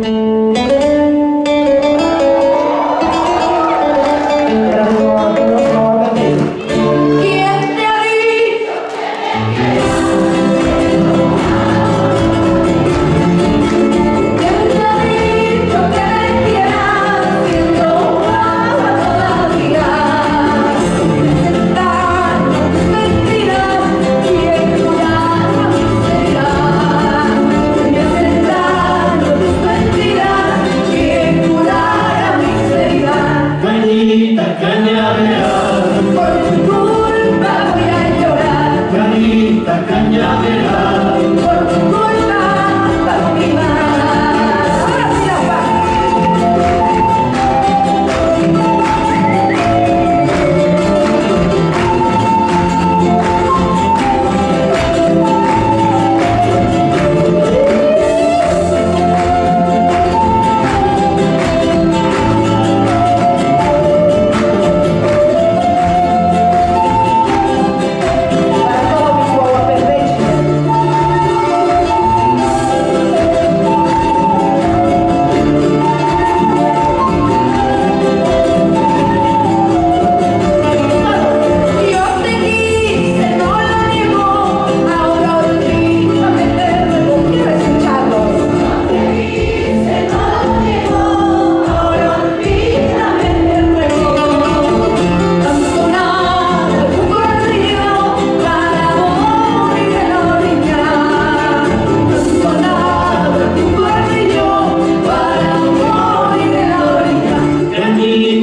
¿Quién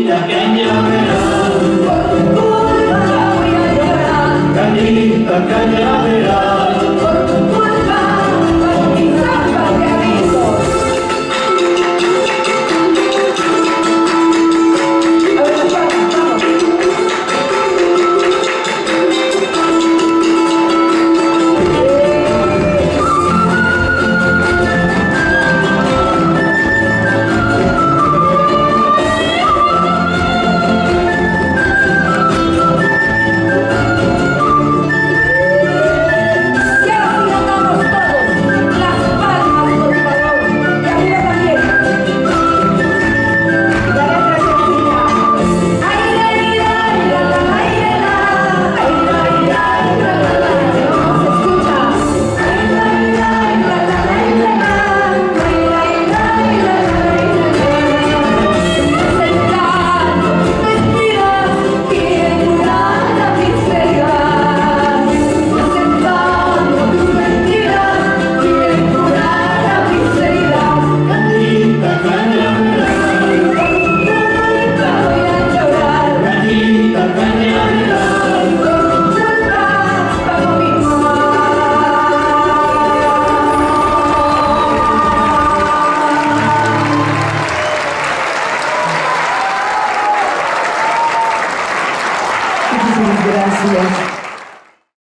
cañita, cañaveral, Obrigado.